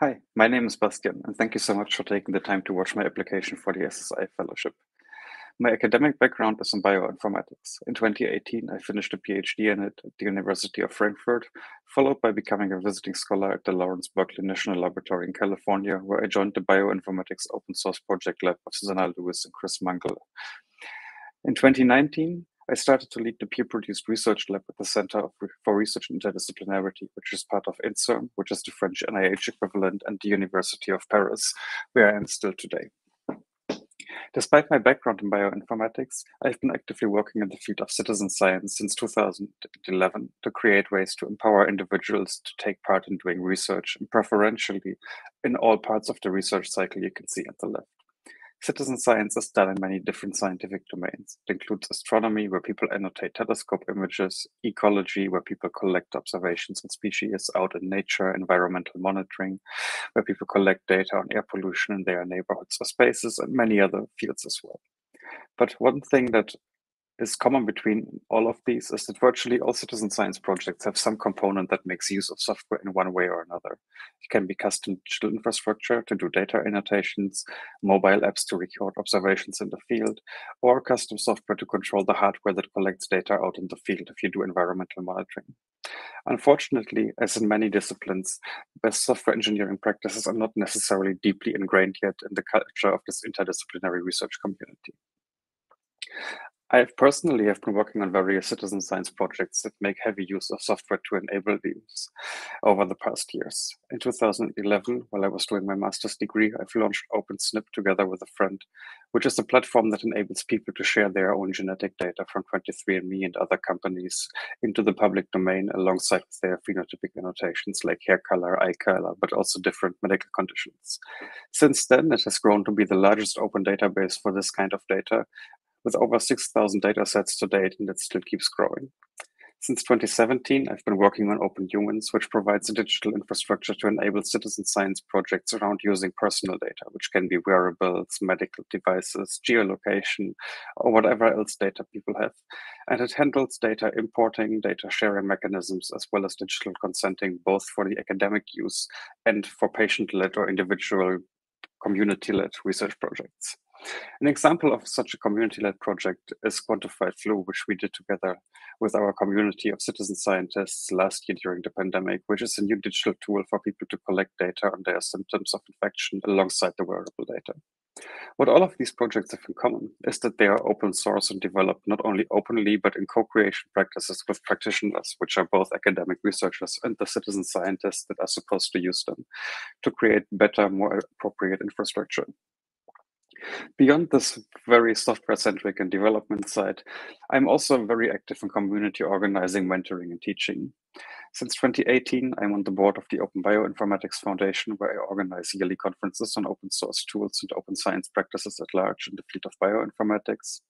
Hi, my name is Bastian, and thank you so much for taking the time to watch my application for the SSI Fellowship. My academic background is in bioinformatics. In 2018, I finished a PhD in it at the University of Frankfurt, followed by becoming a visiting scholar at the Lawrence Berkeley National Laboratory in California, where I joined the bioinformatics open source project lab of Suzanna Lewis and Chris Mungall. In 2019, I started to lead the peer-produced research lab at the Center for Research Interdisciplinarity, which is part of INSERM, which is the French NIH equivalent, and the University of Paris, where I am still today. Despite my background in bioinformatics, I've been actively working in the field of citizen science since 2011 to create ways to empower individuals to take part in doing research, and preferentially in all parts of the research cycle you can see at the left. Citizen science is done in many different scientific domains. It includes astronomy, where people annotate telescope images, ecology, where people collect observations on species out in nature, environmental monitoring, where people collect data on air pollution in their neighborhoods or spaces, and many other fields as well. But one thing that is common between all of these is that virtually all citizen science projects have some component that makes use of software in one way or another. It can be custom digital infrastructure to do data annotations, mobile apps to record observations in the field, or custom software to control the hardware that collects data out in the field if you do environmental monitoring. Unfortunately, as in many disciplines, best software engineering practices are not necessarily deeply ingrained yet in the culture of this interdisciplinary research community. I personally have been working on various citizen science projects that make heavy use of software to enable these over the past years. In 2011, while I was doing my master's degree, I've launched OpenSNP together with a friend, which is a platform that enables people to share their own genetic data from 23andMe and other companies into the public domain alongside their phenotypic annotations like hair color, eye color, but also different medical conditions. Since then, it has grown to be the largest open database for this kind of data, with over 6,000 data sets to date, and it still keeps growing. Since 2017, I've been working on Open Humans, which provides a digital infrastructure to enable citizen science projects around using personal data, which can be wearables, medical devices, geolocation, or whatever else data people have. And it handles data importing, data sharing mechanisms, as well as digital consenting, both for the academic use and for patient-led or individual community-led research projects. An example of such a community-led project is Quantified Flu, which we did together with our community of citizen scientists last year during the pandemic, which is a new digital tool for people to collect data on their symptoms of infection alongside the wearable data. What all of these projects have in common is that they are open source and developed not only openly, but in co-creation practices with practitioners, which are both academic researchers and the citizen scientists that are supposed to use them to create better, more appropriate infrastructure. Beyond this very software centric and development side, I'm also very active in community organizing, mentoring, and teaching. Since 2018, I'm on the board of the Open Bioinformatics Foundation, where I organize yearly conferences on open source tools and open science practices at large in the field of bioinformatics.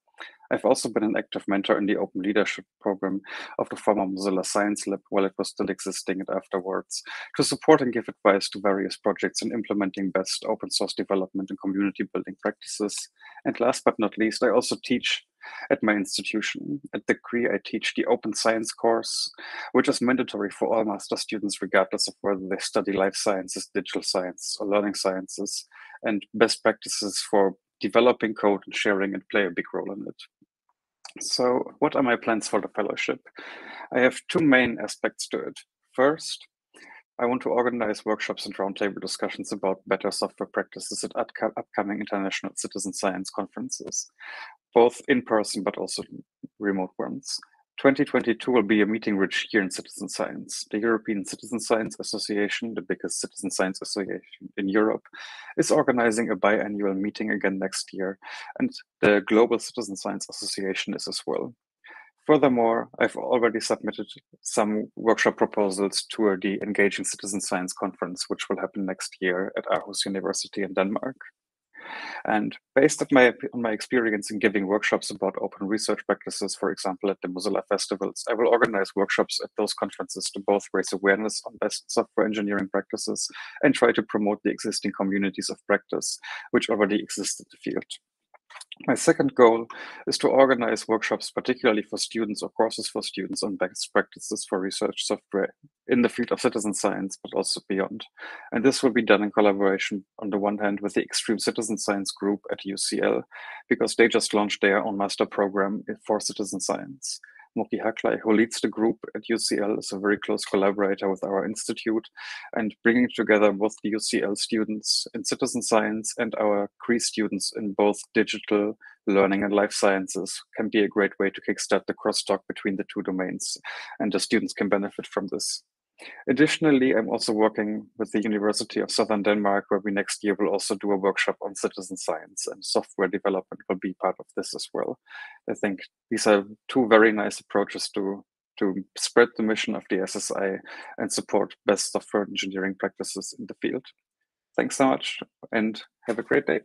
I've also been an active mentor in the open leadership program of the former Mozilla Science Lab while it was still existing and afterwards to support and give advice to various projects in implementing best open source development and community building practices. And last but not least, I also teach at my institution. At the CRE, I teach the Open Science course, which is mandatory for all master students, regardless of whether they study life sciences, digital science, or learning sciences, and best practices for developing code and sharing and play a big role in it. So, what are my plans for the fellowship? I have two main aspects to it. First, I want to organize workshops and roundtable discussions about better software practices at upcoming international citizen science conferences, both in person but also remote ones. 2022 will be a meeting rich year in citizen science. The European Citizen Science Association, the biggest citizen science association in Europe, is organizing a biannual meeting again next year, and the Global Citizen Science Association is as well. Furthermore, I've already submitted some workshop proposals to the Engaging Citizen Science Conference, which will happen next year at Aarhus University in Denmark. And based on my, on my experience in giving workshops about open research practices, for example, at the Mozilla festivals, I will organize workshops at those conferences to both raise awareness on best software engineering practices and try to promote the existing communities of practice which already exist in the field. My second goal is to organize workshops, particularly for students or courses for students on best practices for research software in the field of citizen science, but also beyond. And this will be done in collaboration, on the one hand, with the Extreme Citizen Science Group at UCL, because they just launched their own master program for citizen science. Muki Haklay, who leads the group at UCL, is a very close collaborator with our institute and bringing together both the UCL students in citizen science and our CRE students in both digital learning and life sciences can be a great way to kickstart the crosstalk between the two domains, and the students can benefit from this. Additionally, I'm also working with the University of Southern Denmark, where we next year will also do a workshop on citizen science and software development will be part of this as well. I think these are two very nice approaches to to spread the mission of the SSI and support best software engineering practices in the field. Thanks so much and have a great day.